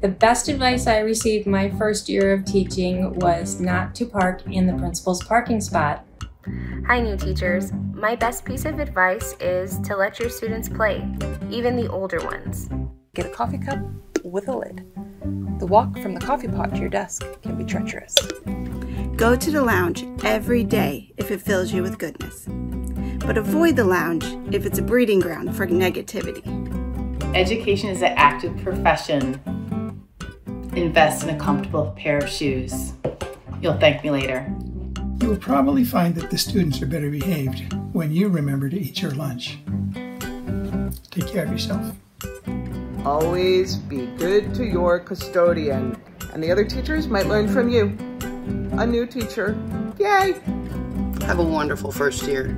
The best advice I received my first year of teaching was not to park in the principal's parking spot. Hi, new teachers. My best piece of advice is to let your students play, even the older ones. Get a coffee cup with a lid. The walk from the coffee pot to your desk can be treacherous. Go to the lounge every day if it fills you with goodness. But avoid the lounge if it's a breeding ground for negativity. Education is an active profession. Invest in a comfortable pair of shoes. You'll thank me later. You will probably find that the students are better behaved when you remember to eat your lunch. Take care of yourself. Always be good to your custodian, and the other teachers might learn from you. A new teacher, yay! Have a wonderful first year.